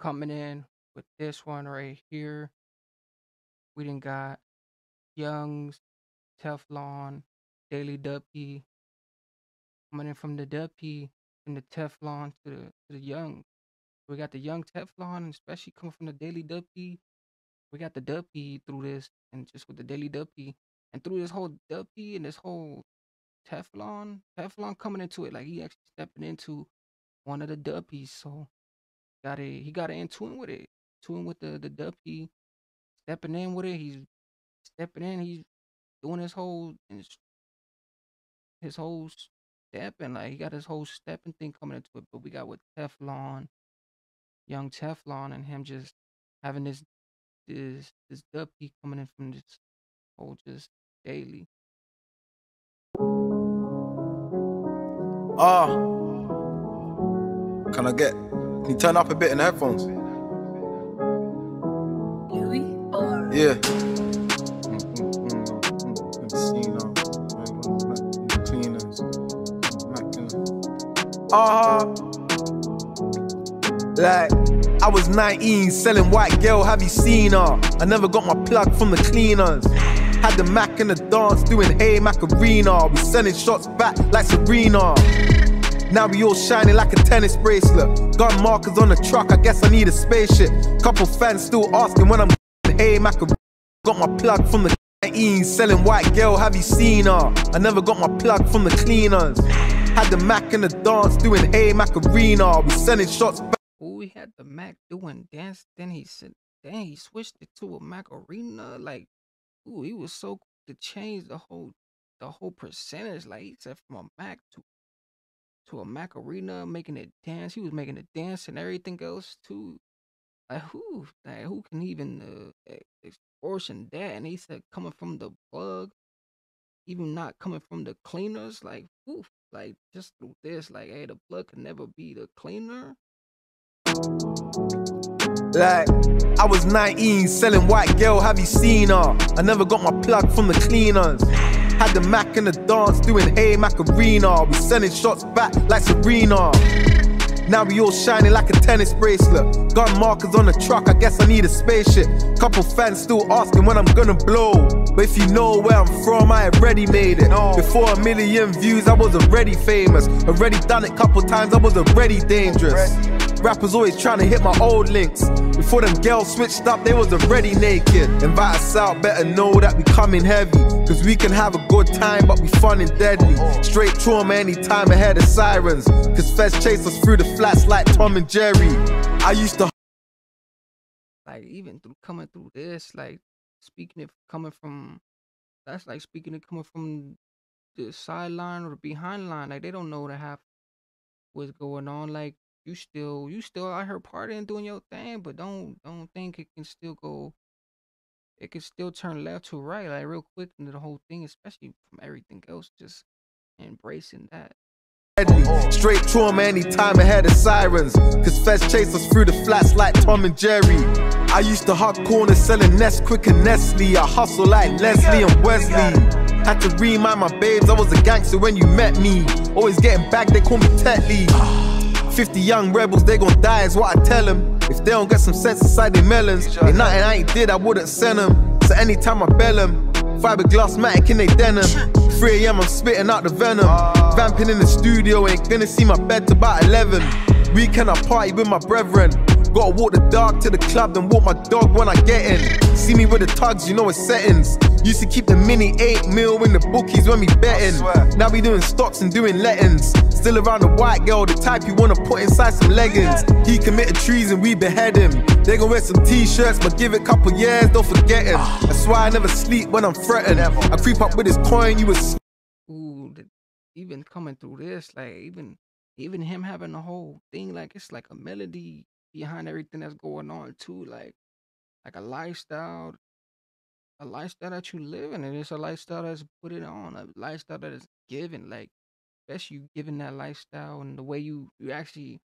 coming in with this one right here. We didn't got Young's, Teflon, Daily Duppy. Coming in from the Duppy, from the Teflon to the to the Young. We got the Young Teflon, especially coming from the Daily Duppy. We got the Duppy through this, and just with the Daily Duppy, and through this whole Duppy and this whole Teflon, Teflon coming into it, like he actually stepping into one of the Duppies. So got it, he got it in tune with it, tune with the the Duppy, stepping in with it. He's stepping in. He's doing his whole his, whole stepping, like he got his whole stepping thing coming into it. But we got with Teflon, young Teflon, and him just having this this this Duppy coming in from this whole just daily. Ah. Can I get? Can you turn up a bit in the headphones? Yeah. Uh huh. Like, I was 19, selling white girl, have you seen her? I never got my plug from the cleaners. Had the Mac in the dance, doing Hey Macarena. We sending shots back like Serena. Now we all shining like a tennis bracelet. Gun markers on the truck, I guess I need a spaceship. Couple fans still asking when I'm Hey Macarena. Got my plug from the 19, selling white girl, have you seen her? I never got my plug from the cleaners. Had the Mac in the dance, doing Hey Macarena. We sending shots back. Ooh, we had the Mac doing dance. Then he said, then he switched it to a Macarena. Like, ooh, he was so quick to change the whole the whole percentage. Like he said from a Mac to to a Mac arena, making it dance. He was making it dance and everything else too. Like who, like who can even uh, extortion that? And he said coming from the plug, even not coming from the cleaners. Like oof, like just through this, like hey, the plug can never be the cleaner. Like, I was 19, selling white girl, have you seen her? I never got my plug from the cleaners. Had the Mac in the dance, doing Hey Macarena. We sending shots back like Serena. Now we all shining like a tennis bracelet. Gun markers on the truck, I guess I need a spaceship. Couple fans still asking when I'm gonna blow. But if you know where I'm from, I already made it. Before a million views, I was already famous. Already done it couple times, I was already dangerous. Rappers always trying to hit my old links. Before them girls switched up, they was already naked. Invite us out, better know that we coming heavy. Cause we can have a good time, but we fun and deadly. Straight trauma anytime ahead of sirens. Cause feds chase us through the flats like Tom and Jerry. I used to like even through coming through this, like speaking it coming from that's like speaking it coming from the sideline or the behind line. Like they don't know to have what's going on. Like you still you still out here partying doing your thing, but don't don't think it can still go it can still turn left to right, like real quick into the whole thing, especially from everything else, just embracing that. Straight trauma anytime ahead of sirens. Cause feds chase us through the flats like Tom and Jerry. I used to hug corners selling Nesquik and Nestle. I hustle like Leslie and Wesley. Had to remind my babes I was a gangster when you met me. Always getting back, they call me Tetley. 50 young rebels, they gon' die is what I tell them. If they don't get some sense inside their melons, ain't nothing I ain't did, I wouldn't send them. So anytime I bell them, fiberglass matic in they denim. 3 a.m. I'm spitting out the venom. Ah. Vamping in the studio, ain't gonna see my bed till about 11. Weekend I party with my brethren. Gotta walk the dog to the club, then walk my dog when I get in. See me with the tugs, you know it's settings. Used to keep the mini 8 mil in the bookies when we betting. Now we doing stocks and doing lettings. Still around the white girl, the type you wanna put inside some leggings. He committed treason, we behead him. They gon' wear some t-shirts, but give it a couple years, don't forget him. That's why I never sleep when I'm threatened. I creep up with his coin, you was. Ooh, the, even coming through this, like even even him having the whole thing, like it's like a melody behind everything that's going on too, like like a lifestyle, a lifestyle that you live in, and it's a lifestyle that's put it on, a lifestyle that is given, like especially you giving that lifestyle and the way you you actually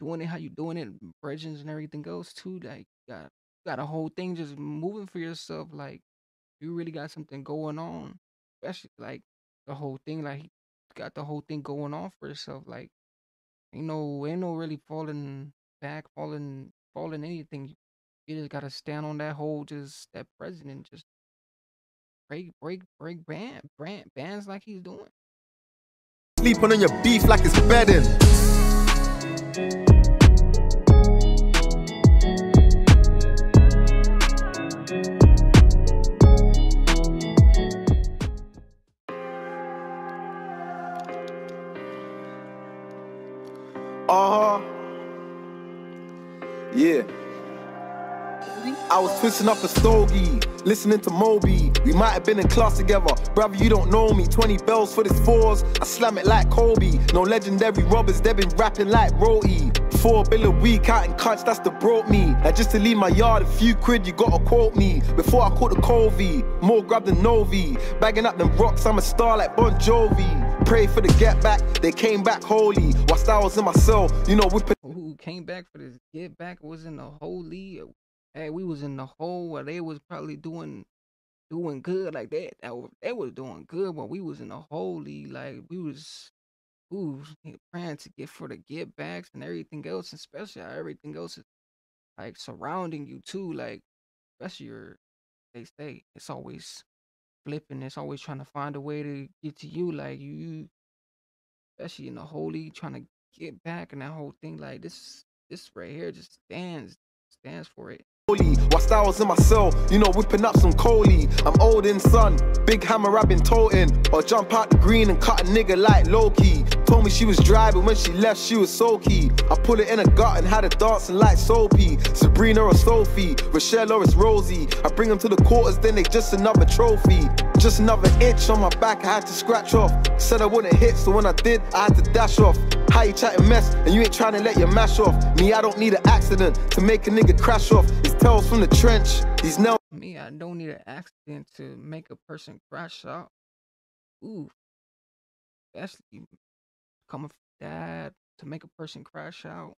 doing it, how you doing it, bridges and everything goes too. Like you got you got a whole thing just moving for yourself. Like you really got something going on, especially like the whole thing. Like got the whole thing going on for yourself. Like ain't no ain't no really falling back, falling fall in anything. You just gotta stand on that whole just that president just break break break band brand bands like he's doing. Sleeping on your beef like it's bedding. Twisting up a stogie, listening to Moby. We might have been in class together. Brother, you don't know me. 20 bells for this fours. I slam it like Kobe. No legendary robbers, they been rapping like Roti. Four bill a week out in cunts, that's the broke me. And just to leave my yard, a few quid, you gotta quote me. Before I caught the Covey, more grab than Novi. Bagging up them rocks, I'm a star like Bon Jovi. Pray for the get back, they came back holy. Whilst I was in my cell, you know, whipping. Who came back for this get back was in the holy. Hey, we was in the hole where they was probably doing doing good like that. They was doing good, but we was in the holy. Like we was, ooh, praying to get for the get backs and everything else, and especially how everything else is like surrounding you too. Like especially your they say it's always flipping. It's always trying to find a way to get to you. Like you especially in the holy, trying to get back and that whole thing. Like this, this right here just stands stands for it. Whilst I was in my cell, you know, whipping up some Coley. I'm old in son, big hammer I've been toting. Or jump out the green and cut a nigga like Loki. Told me she was dry, but when she left, she was soaky. I put it in a gut and had her dancing like Soapy. Sabrina or Sophie, Rochelle or it's Rosie. I bring them to the quarters, then they just another trophy. Just another itch on my back, I had to scratch off. Said I wouldn't hit, so when I did, I had to dash off. How you chatting mess, and you ain't trying to let your mash off. Me, I don't need an accident to make a nigga crash off. It's tells from the trench. These nails Me, I don't need an accident to make a person crash out. Ooh, especially coming from that to make a person crash out.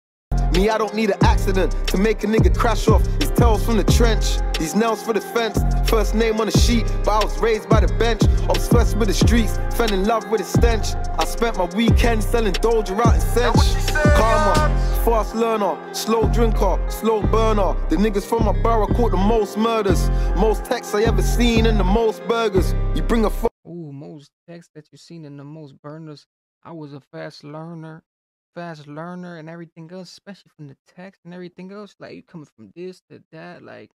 Me, I don't need an accident to make a nigga crash off. It's tells from the trench. These nails for the fence. First name on the sheet, but I was raised by the bench. Obsessed with the streets, fell in love with the stench. I spent my weekend selling Doja out in Cinch. Karma, fast learner, slow drinker, slow burner. The niggas from my borough caught the most murders, most texts I ever seen, and the most burgers. You bring a Ooh, most texts that you've seen in the most burners. I was a fast learner, fast learner, and everything else, especially from the text and everything else. Like you coming from this to that, like,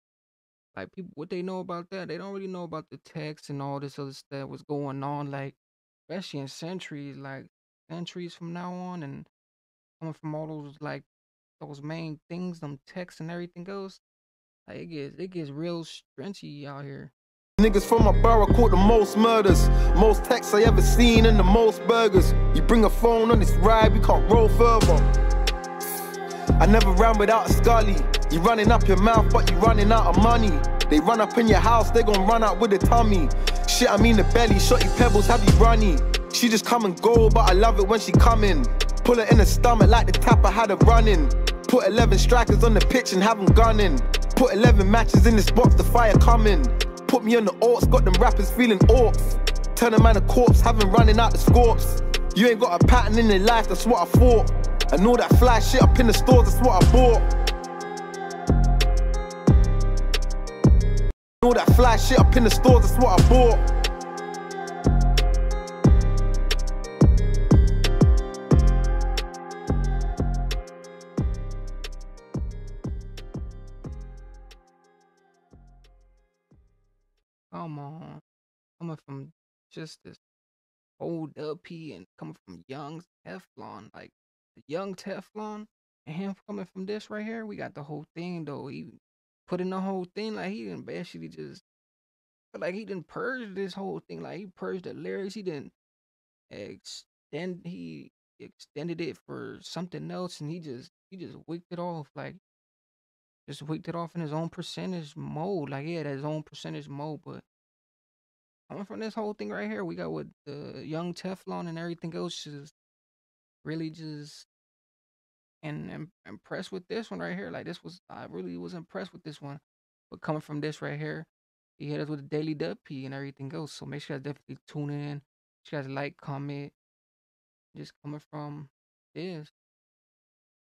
like people, what they know about that, they don't really know about the text and all this other stuff was going on. Like, especially in centuries, like centuries from now on, and coming from all those like those main things, them texts and everything else. Like it gets it gets real stretchy out here. Niggas from my borough caught the most murders, most texts I ever seen, and the most burgers. You bring a phone on this ride, we can't roll further. I never ran without a scully. You running up your mouth, but you running out of money. They run up in your house, they gon' run out with a tummy. Shit, I mean the belly, shotty pebbles, have you runny? She just come and go, but I love it when she coming. Pull her in the stomach like the tapper had her running. Put 11 strikers on the pitch and have them gunning. Put 11 matches in this box, the fire coming. Put me on the orcs, got them rappers feeling orcs. Turn a man a corpse, have him running out the scorps. You ain't got a pattern in your life, that's what I thought. And all that fly shit up in the stores, that's what I bought. All that fly shit up in the stores, that's what I bought. Come on. Coming from just this old LP and coming from young Teflon, like the young Teflon, and him coming from this right here, we got the whole thing though. He put in the whole thing like he didn't basically just like he didn't purge this whole thing. Like he purged the lyrics, he didn't extend he extended it for something else and he just he just wicked it off like just wicked it off in his own percentage mode. Like had his own percentage mode, but coming from this whole thing right here, we got with the young Teflon and everything else just really just and, and impressed with this one right here. Like this was I really was impressed with this one. But coming from this right here, he hit us with the daily dub and everything else. So make sure you guys definitely tune in. Make sure you guys like, comment. Just coming from this.